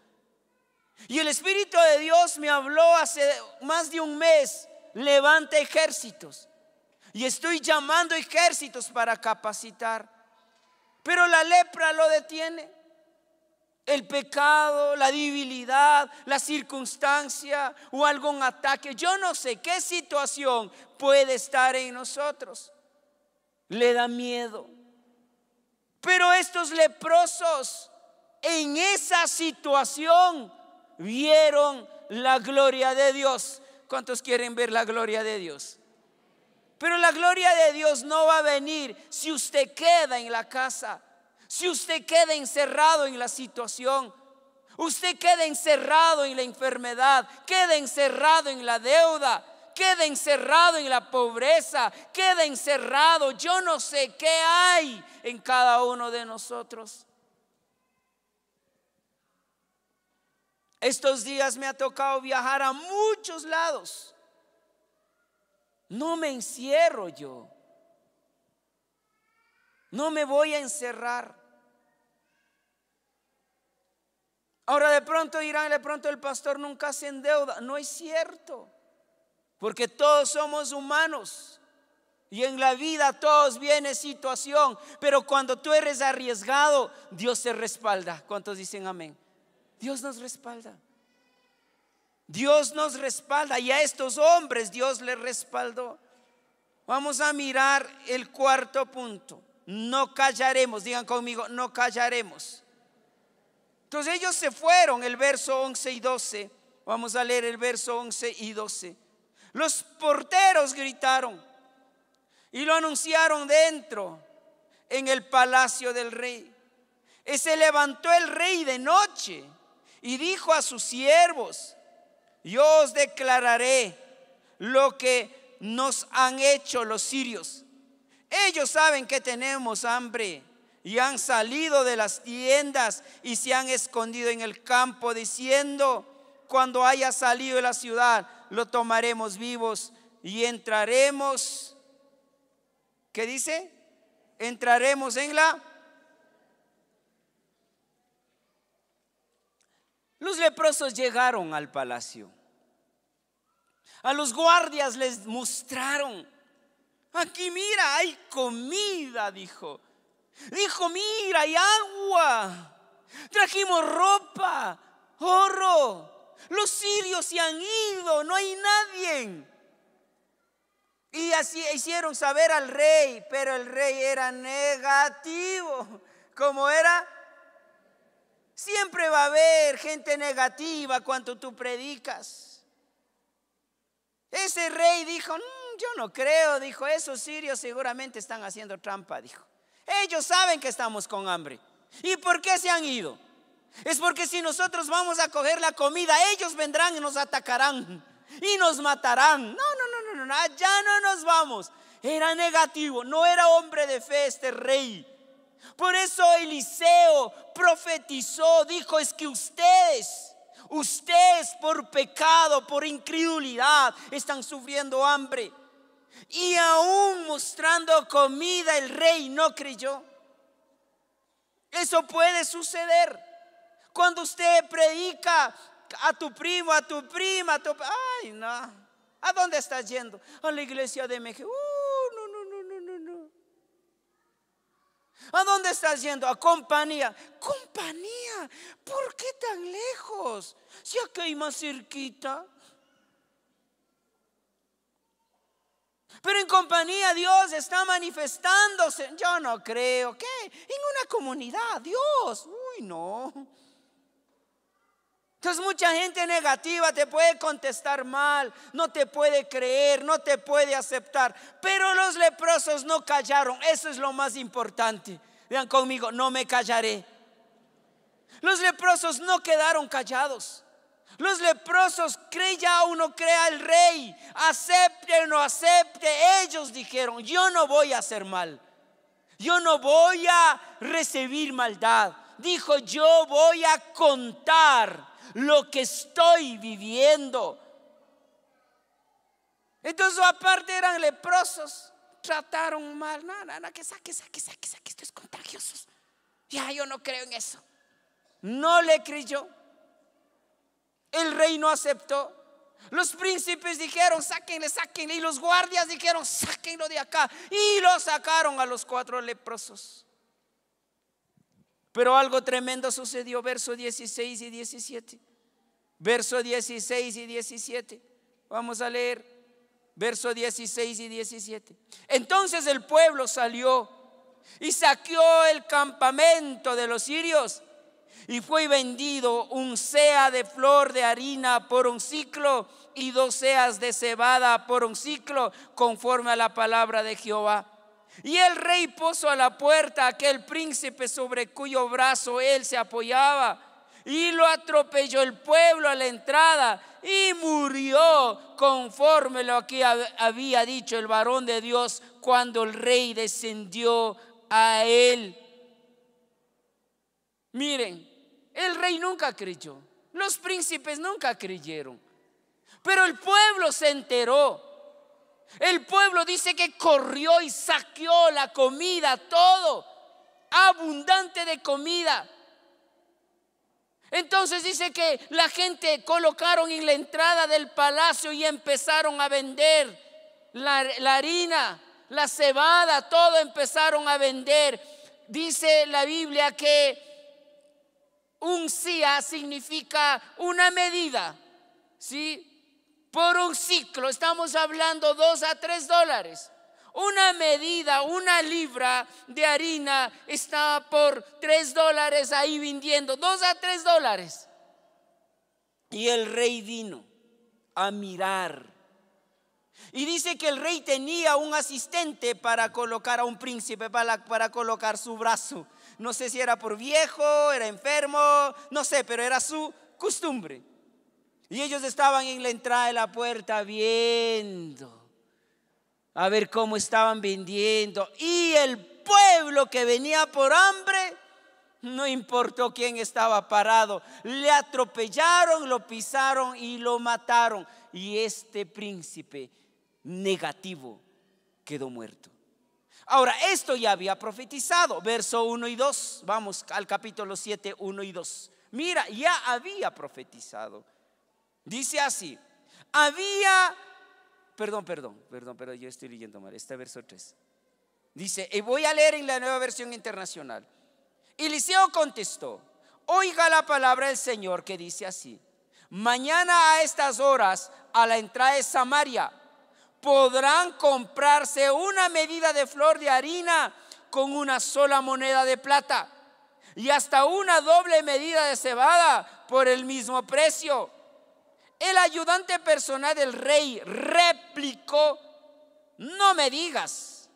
Y el Espíritu de Dios me habló hace más de un mes, levanta ejércitos. Y estoy llamando ejércitos para capacitar. Pero la lepra lo detiene. El pecado, la debilidad, la circunstancia o algún ataque. Yo no sé qué situación puede estar en nosotros. Le da miedo. Pero estos leprosos en esa situación vieron la gloria de Dios. ¿Cuántos quieren ver la gloria de Dios? Pero la gloria de Dios no va a venir si usted queda en la casa, si usted queda encerrado en la situación, usted queda encerrado en la enfermedad, queda encerrado en la deuda, queda encerrado en la pobreza, queda encerrado, yo no sé qué hay en cada uno de nosotros. Estos días me ha tocado viajar a muchos lados. No me encierro yo. No me voy a encerrar. Ahora de pronto dirán, de pronto el pastor nunca se endeuda. No es cierto. Porque todos somos humanos. Y en la vida todos viene situación. Pero cuando tú eres arriesgado, Dios te respalda. ¿Cuántos dicen amén? Dios nos respalda. Dios nos respalda y a estos hombres Dios les respaldó. Vamos a mirar el cuarto punto. No callaremos, digan conmigo, no callaremos. Entonces ellos se fueron, el verso 11 y 12. Vamos a leer el verso 11 y 12. Los porteros gritaron y lo anunciaron dentro, en el palacio del rey. Y se levantó el rey de noche y dijo a sus siervos, yo os declararé lo que nos han hecho los sirios. Ellos saben que tenemos hambre y han salido de las tiendas y se han escondido en el campo diciendo, cuando haya salido de la ciudad, lo tomaremos vivos y entraremos, ¿qué dice? Entraremos en la... Los leprosos llegaron al palacio. A los guardias les mostraron. Aquí mira, hay comida, dijo. Dijo, mira, hay agua. Trajimos ropa, oro. Los sirios se han ido, no hay nadie. Y así hicieron saber al rey, pero el rey era negativo. Como era, siempre va a haber gente negativa cuando tú predicas. Ese rey dijo, mm, yo no creo, dijo, esos sirios seguramente están haciendo trampa, dijo. Ellos saben que estamos con hambre. ¿Y por qué se han ido? Es porque si nosotros vamos a coger la comida, ellos vendrán y nos atacarán y nos matarán. No, no, no, no, no, ya no nos vamos. Era negativo, no era hombre de fe este rey. Por eso Eliseo profetizó, dijo, es que ustedes, ustedes por pecado, por incredulidad, están sufriendo hambre. Y aún mostrando comida, el rey no creyó. Eso puede suceder. Cuando usted predica a tu primo, a tu prima, a tu... Ay, no. ¿A dónde estás yendo? A la iglesia de México. Uh, no, no, no, no, no, no. ¿A dónde estás yendo? A compañía. Compañía. ¿Por qué tan lejos? Si aquí hay más cerquita. Pero en compañía Dios está manifestándose. Yo no creo. ¿Qué? En una comunidad. Dios. Uy, no. Entonces mucha gente negativa te puede contestar mal, no te puede creer, no te puede aceptar. Pero los leprosos no callaron. Eso es lo más importante. Vean conmigo, no me callaré. Los leprosos no quedaron callados. Los leprosos, cree ya uno crea el rey, acepte o no acepte, ellos dijeron, yo no voy a hacer mal, yo no voy a recibir maldad. Dijo, yo voy a contar lo que estoy viviendo. Entonces aparte eran leprosos, trataron mal, no, no, no, que saque, saque, saque, saque, esto es contagioso. Ya, yo no creo en eso. No le creyó. El rey no aceptó. Los príncipes dijeron, sáquenle, sáquenle. Y los guardias dijeron, sáquenlo de acá. Y lo sacaron a los cuatro leprosos. Pero algo tremendo sucedió, verso 16 y 17. Verso 16 y 17. Vamos a leer verso 16 y 17. Entonces el pueblo salió y saqueó el campamento de los sirios y fue vendido un sea de flor de harina por un ciclo y dos seas de cebada por un ciclo, conforme a la palabra de Jehová. Y el rey puso a la puerta aquel príncipe sobre cuyo brazo él se apoyaba. Y lo atropelló el pueblo a la entrada y murió conforme lo que había dicho el varón de Dios cuando el rey descendió a él. Miren, el rey nunca creyó. Los príncipes nunca creyeron. Pero el pueblo se enteró. El pueblo dice que corrió y saqueó la comida, todo, abundante de comida. Entonces dice que la gente colocaron en la entrada del palacio y empezaron a vender la, harina, la cebada, todo empezaron a vender. Dice la Biblia que un CIA significa una medida, ¿sí? Por un ciclo, estamos hablando dos a tres dólares. Una medida, una libra de harina está por tres dólares ahí vendiendo, dos a tres dólares. Y el rey vino a mirar. Y dice que el rey tenía un asistente para colocar a un príncipe, para, para colocar su brazo. No sé si era por viejo, era enfermo, no sé, pero era su costumbre. Y ellos estaban en la entrada de la puerta viendo a ver cómo estaban vendiendo. Y el pueblo que venía por hambre, no importó quién estaba parado, le atropellaron, lo pisaron y lo mataron. Y este príncipe negativo quedó muerto. Ahora, esto ya había profetizado, verso 1 y 2. Vamos al capítulo 7, 1 y 2. Mira, ya había profetizado. Dice así, había, perdón, perdón, perdón, pero yo estoy leyendo mal, este verso 3. Dice, y voy a leer en la nueva versión internacional. Eliseo contestó, oiga la palabra del Señor que dice así, mañana a estas horas, a la entrada de Samaria, podrán comprarse una medida de flor de harina con una sola moneda de plata y hasta una doble medida de cebada por el mismo precio. El ayudante personal del rey replicó, no me digas,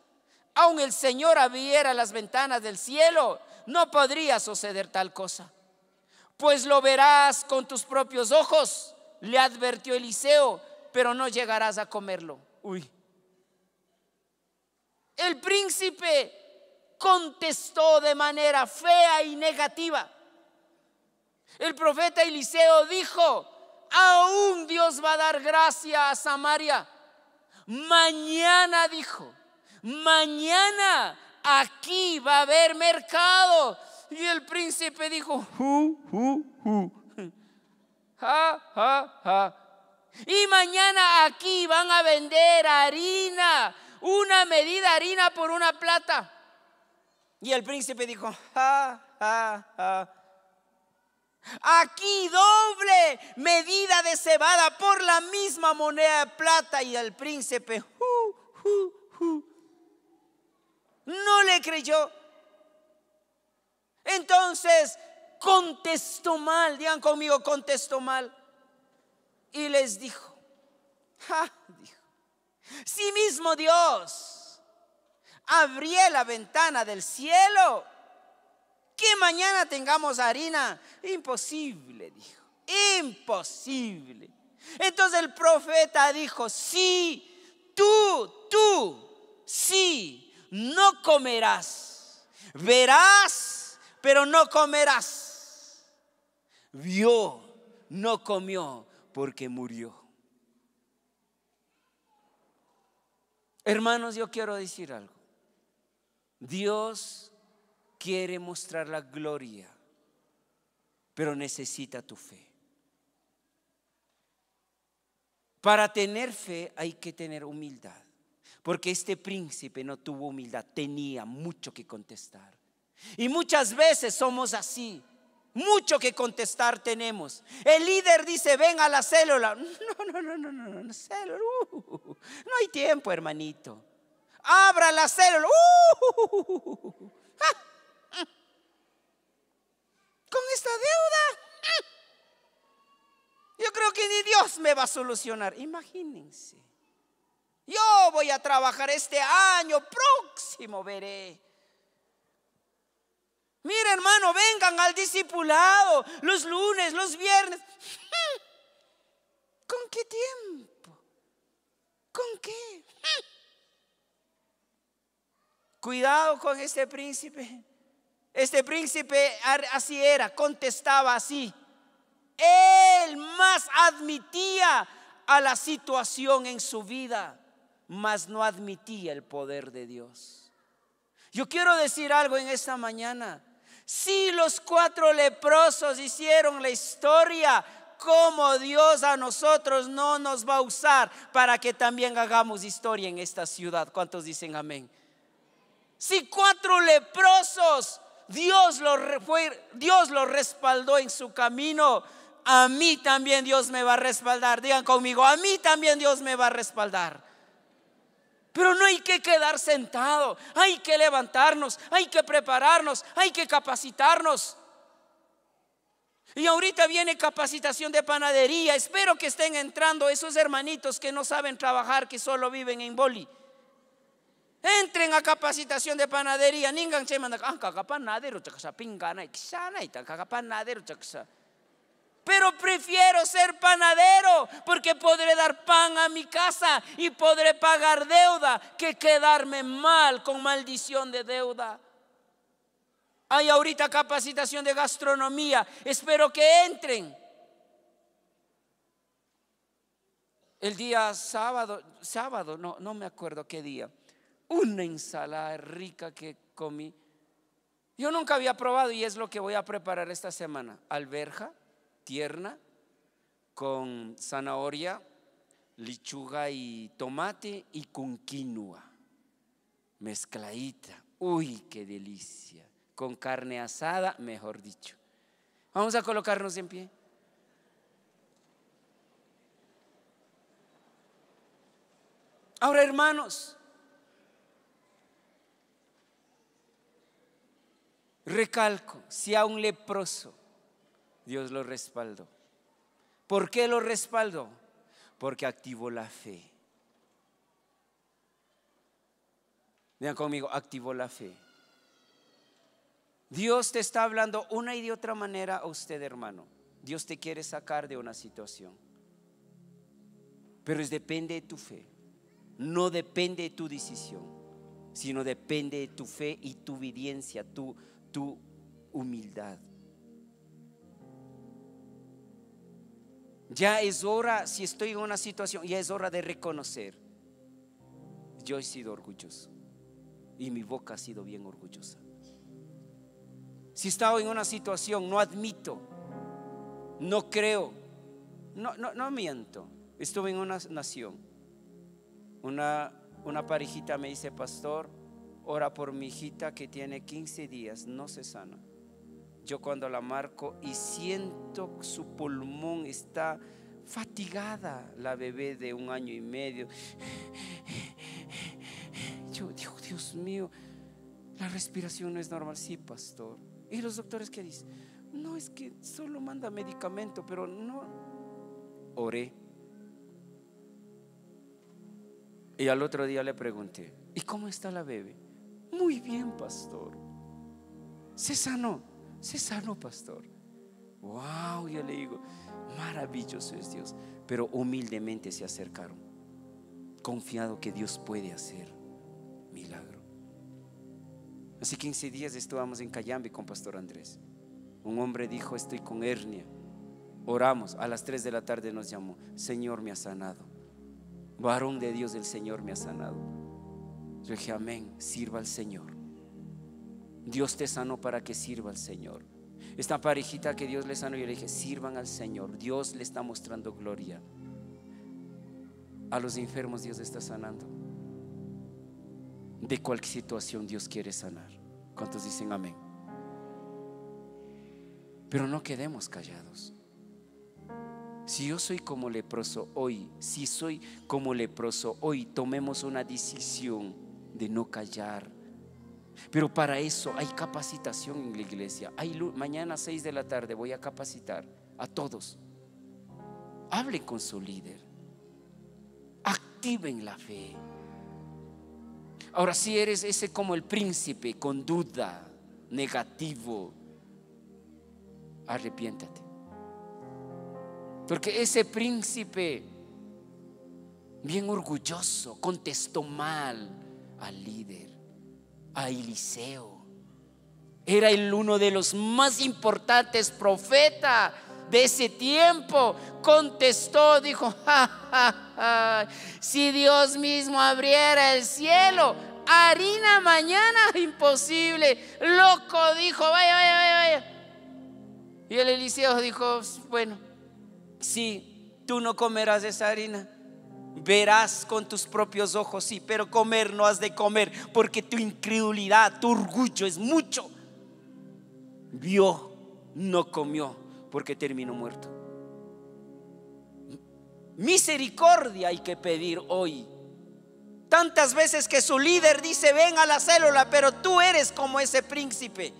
aun el Señor abriera las ventanas del cielo, no podría suceder tal cosa. Pues lo verás con tus propios ojos, le advirtió Eliseo, pero no llegarás a comerlo. Uy. El príncipe contestó de manera fea y negativa. El profeta Eliseo dijo, aún Dios va a dar gracia a Samaria. Mañana dijo, mañana aquí va a haber mercado. Y el príncipe dijo, Ja, ja, ja. Y mañana aquí van a vender harina, una medida harina por una plata. Y el príncipe dijo, ja, ja, ja. Aquí doble medida de cebada por la misma moneda de plata. Y el príncipe no le creyó. Entonces contestó mal, digan conmigo, contestó mal. Y les dijo, dijo, si mismo Dios abría la ventana del cielo, que mañana tengamos harina, imposible, dijo, imposible. Entonces el profeta dijo, sí, tú, tú, sí, no comerás, verás, pero no comerás. Vio, no comió, porque murió. Hermanos, yo quiero decir algo. Dios quiere mostrar la gloria, pero necesita tu fe. Para tener fe hay que tener humildad, porque este príncipe no tuvo humildad, tenía mucho que contestar. Y muchas veces somos así. Mucho que contestar tenemos. El líder dice, ven a la célula. No, no, no, no, no, no, célula. Uh, no hay tiempo, hermanito. Abra la célula. Uh, ah, con esta deuda. Yo creo que ni Dios me va a solucionar. Imagínense. Yo voy a trabajar este año, próximo veré. Mira, hermano, vengan al discipulado los lunes, los viernes. ¿Con qué tiempo? ¿Con qué? Cuidado con este príncipe. Este príncipe así era, contestaba así. Él más admitía a la situación en su vida, mas no admitía el poder de Dios. Yo quiero decir algo en esta mañana. Si los cuatro leprosos hicieron la historia, como Dios a nosotros no nos va a usar para que también hagamos historia en esta ciudad. ¿Cuántos dicen amén? Si cuatro leprosos, Dios lo, fue, Dios lo respaldó en su camino, a mí también Dios me va a respaldar. Digan conmigo, a mí también Dios me va a respaldar. Pero no hay que quedar sentado, hay que levantarnos, hay que prepararnos, hay que capacitarnos. Y ahorita viene capacitación de panadería. Espero que estén entrando esos hermanitos que no saben trabajar, que solo viven en Boli. Entren a capacitación de panadería. Ningan se manda, ah, panadero, pingana, panadero, pero prefiero ser panadero porque podré dar pan a mi casa y podré pagar deuda que quedarme mal con maldición de deuda. Hay ahorita capacitación de gastronomía. Espero que entren. El día sábado, sábado, no, no me acuerdo qué día. Una ensalada rica que comí. Yo nunca había probado y es lo que voy a preparar esta semana. Alberja tierna con zanahoria, lechuga y tomate y con quinoa mezcladita. Uy, qué delicia. Con carne asada, mejor dicho. Vamos a colocarnos en pie. Ahora, hermanos, recalco, si a un leproso Dios lo respaldó. ¿Por qué lo respaldó? Porque activó la fe. Vean conmigo, activó la fe. Dios te está hablando una y de otra manera a usted, hermano. Dios te quiere sacar de una situación. Pero es depende de tu fe no depende de tu decisión, sino depende de tu fe y tu obediencia, tu, tu humildad. Ya es hora, si estoy en una situación, ya es hora de reconocer. Yo he sido orgulloso y mi boca ha sido bien orgullosa. Si he estado en una situación, no admito, no creo, no, no, no miento. Estuve en una nación una, una parejita me dice, pastor, ora por mi hijita que tiene 15 días, no se sana. Yo cuando la marco y siento su pulmón está fatigada, la bebé de un año y medio. Yo digo, Dios mío, la respiración no es normal. Sí, pastor. ¿Y los doctores qué dicen? No, es que solo manda medicamento, pero no. Oré Y al otro día le pregunté, ¿y cómo está la bebé? Muy bien, pastor. Se sanó, se sanó, pastor. Wow, yo le digo, maravilloso es Dios. Pero humildemente se acercaron, confiado que Dios puede hacer milagro. Hace 15 días estábamos en Cayambe con Pastor Andrés. Un hombre dijo, estoy con hernia. Oramos, a las 3 de la tarde nos llamó, Señor me ha sanado varón de Dios del Señor me ha sanado. Yo dije, amén, sirva al Señor. Dios te sanó para que sirva al Señor. Esta parejita que Dios le sanó, yo le dije, sirvan al Señor. Dios le está mostrando gloria. A los enfermos Dios está sanando. De cualquier situación Dios quiere sanar. ¿Cuántos dicen amén? Pero no quedemos callados. Si yo soy como leproso hoy, si soy como leproso hoy, tomemos una decisión de no callar. Pero para eso hay capacitación en la iglesia. Hay, mañana a 6 de la tarde voy a capacitar a todos. Hablen con su líder. Activen la fe. Ahora, si eres ese como el príncipe con duda, negativo, arrepiéntate. Porque ese príncipe, bien orgulloso, contestó mal al líder, a Eliseo. Era el uno de los más importantes profetas de ese tiempo. Contestó, dijo, si Dios mismo abriera el cielo, harina mañana imposible. Loco dijo, vaya, vaya, vaya, vaya. Y el Eliseo dijo, bueno Sí, tú no comerás esa harina. Verás con tus propios ojos, sí, pero comer no has de comer porque tu incredulidad, tu orgullo es mucho. Vio, no comió porque terminó muerto. Misericordia hay que pedir hoy. Tantas veces que su líder dice, ven a la célula, pero tú eres como ese príncipe.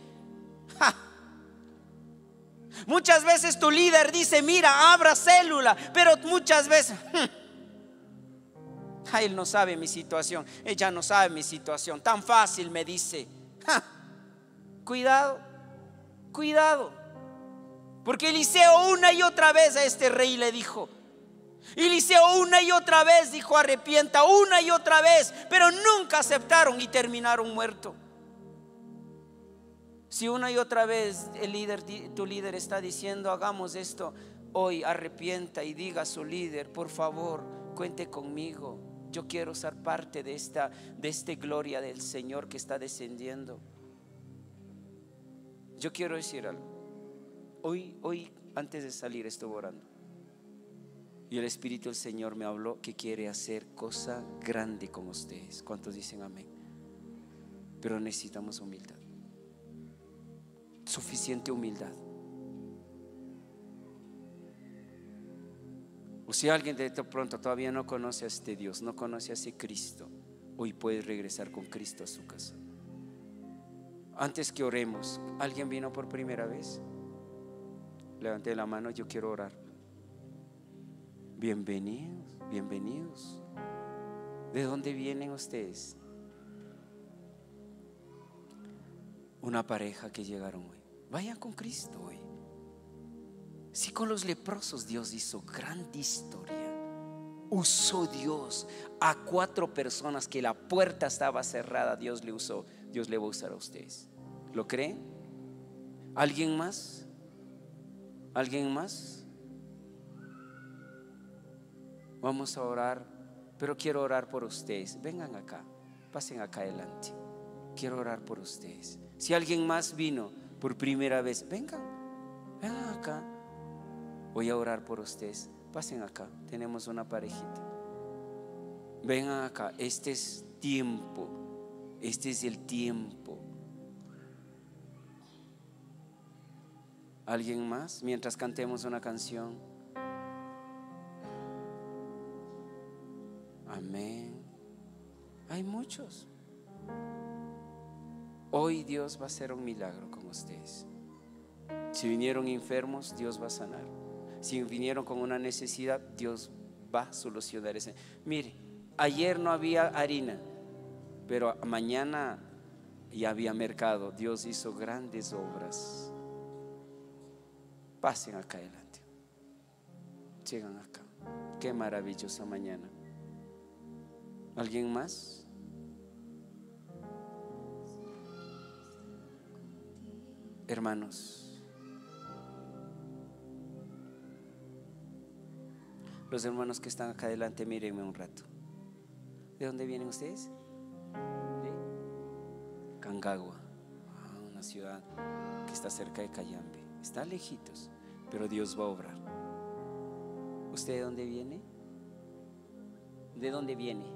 Muchas veces tu líder dice, mira, abra célula, pero muchas veces... Hmm, él no sabe mi situación, ella no sabe mi situación, tan fácil me dice. cuidado, cuidado. Porque Eliseo una y otra vez a este rey le dijo, Eliseo una y otra vez dijo arrepienta, una y otra vez, pero nunca aceptaron y terminaron muertos. Si una y otra vez el líder, tu líder está diciendo, hagamos esto, hoy arrepienta y diga a su líder, por favor, cuente conmigo. Yo quiero ser parte de esta, de esta gloria del Señor que está descendiendo. yo quiero decir algo. Hoy, hoy, antes de salir, estuve orando. Y el Espíritu del Señor me habló que quiere hacer cosa grande con ustedes. ¿Cuántos dicen amén? Pero necesitamos humildad. Suficiente humildad. O si alguien de pronto todavía no conoce a este Dios, no conoce a ese Cristo, hoy puede regresar con Cristo a su casa. Antes que oremos, ¿alguien vino por primera vez? Levante la mano, yo quiero orar. Bienvenidos, bienvenidos. ¿De dónde vienen ustedes? Una pareja que llegaron hoy. Vayan con Cristo hoy. Si con los leprosos Dios hizo grande historia, usó Dios a cuatro personas que la puerta estaba cerrada, Dios le usó, Dios le va a usar a ustedes. ¿Lo creen? ¿Alguien más? ¿Alguien más? Vamos a orar, pero quiero orar por ustedes. Vengan acá, pasen acá adelante. Quiero orar por ustedes. Si alguien más vino por primera vez, vengan, vengan acá. Voy a orar por ustedes. Pasen acá, tenemos una parejita. Vengan acá, este es tiempo, este es el tiempo ¿Alguien más? Mientras cantemos una canción. Amén. Hay muchos. Hoy Dios va a hacer un milagro con ustedes. Si vinieron enfermos, Dios va a sanar. Si vinieron con una necesidad, Dios va a solucionar ese. Mire, ayer no había harina, pero mañana ya había mercado. Dios hizo grandes obras. Pasen acá adelante. Llegan acá. Qué maravillosa mañana. ¿Alguien más? Hermanos, los hermanos que están acá adelante, mírenme un rato. ¿De dónde vienen ustedes? De Cangagua, ah, una ciudad que está cerca de Cayambe. Está lejitos, pero Dios va a obrar. ¿Usted de dónde viene? ¿De dónde viene?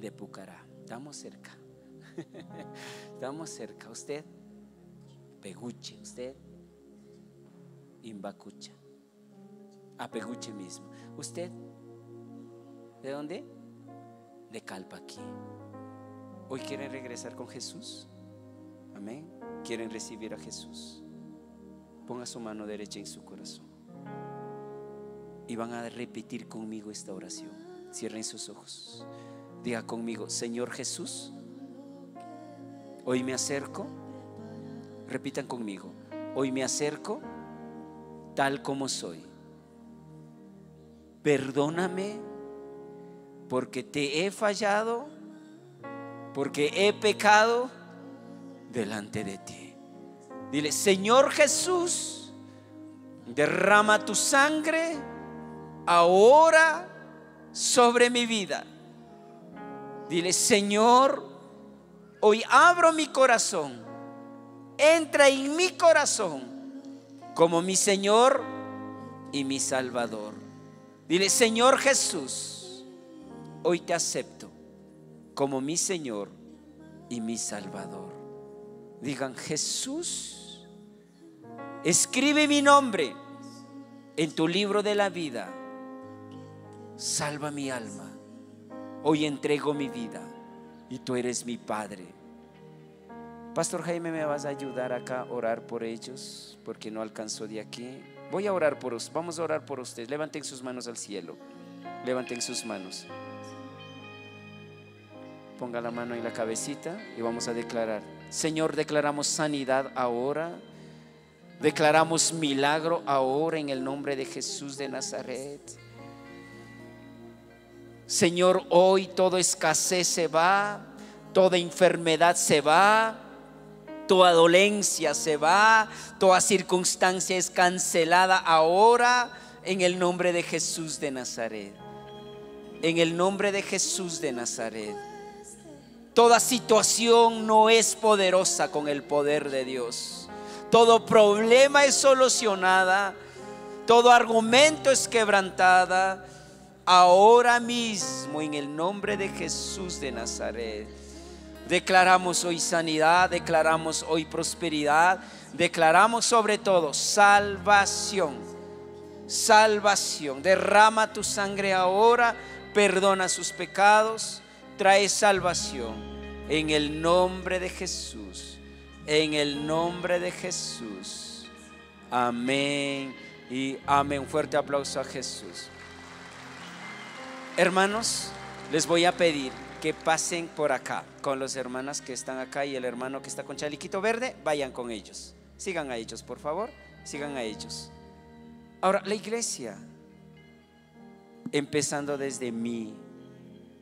De Pucará. Estamos cerca. Estamos cerca. ¿Usted? Peguche. ¿Usted? Imbacucha. A Peguche mismo. ¿Usted? ¿De dónde? De Calpaquí. ¿Hoy quieren regresar con Jesús? Amén. ¿Quieren recibir a Jesús? Ponga su mano derecha en su corazón. Y van a repetir conmigo esta oración. Cierren sus ojos. Diga conmigo, Señor Jesús, hoy me acerco. Repitan conmigo, hoy me acerco tal como soy. Perdóname porque te he fallado, porque he pecado delante de ti. Dile, Señor Jesús, derrama tu sangre ahora sobre mi vida. Dile, Señor, hoy abro mi corazón. Entra en mi corazón como mi Señor y mi Salvador. Dile, Señor Jesús, hoy te acepto como mi Señor y mi Salvador. Digan, Jesús Escribe mi nombre en tu libro de la vida. Salva mi alma. Hoy entrego mi vida y tú eres mi Padre. Pastor Jaime, ¿me vas a ayudar acá a orar por ellos? Porque no alcanzó de aquí. Voy a orar por ustedes. Vamos a orar por ustedes. Levanten sus manos al cielo. Levanten sus manos. Ponga la mano en la cabecita y vamos a declarar. Señor, declaramos sanidad ahora Declaramos milagro ahora en el nombre de Jesús de Nazaret. Señor, hoy toda escasez se va, toda enfermedad se va, toda dolencia se va, toda circunstancia es cancelada ahora en el nombre de Jesús de Nazaret. En el nombre de Jesús de Nazaret. Toda situación no es poderosa con el poder de Dios. todo problema es solucionada, todo argumento es quebrantada. Ahora mismo, en el nombre de Jesús de Nazaret, declaramos hoy sanidad, declaramos hoy prosperidad, declaramos sobre todo salvación. Salvación. Derrama tu sangre ahora, perdona sus pecados, trae salvación. En el nombre de Jesús. En el nombre de Jesús. Amén. Y amén. Fuerte aplauso a Jesús. Hermanos, les voy a pedir que pasen por acá con los hermanas que están acá y el hermano que está con chaliquito verde, vayan con ellos. Sigan a ellos, por favor, sigan a ellos. Ahora, la iglesia, empezando desde mí,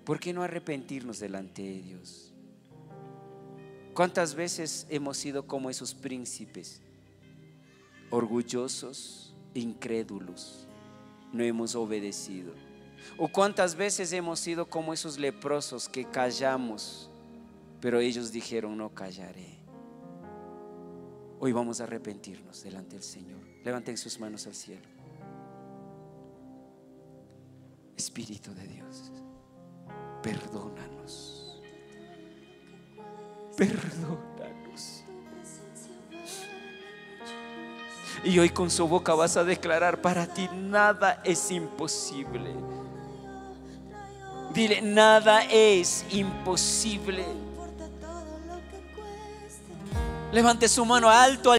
¿por qué no arrepentirnos delante de Dios? ¿Cuántas veces hemos sido como esos príncipes, orgullosos, incrédulos? No hemos obedecido. ¿O cuántas veces hemos sido como esos leprosos que callamos, pero ellos dijeron, no callaré? Hoy vamos a arrepentirnos delante del Señor. Levanten sus manos al cielo. Espíritu de Dios, perdónanos. Perdónanos. Y hoy con su boca vas a declarar, para ti nada es imposible. Dile, nada es imposible. Levante su mano alto.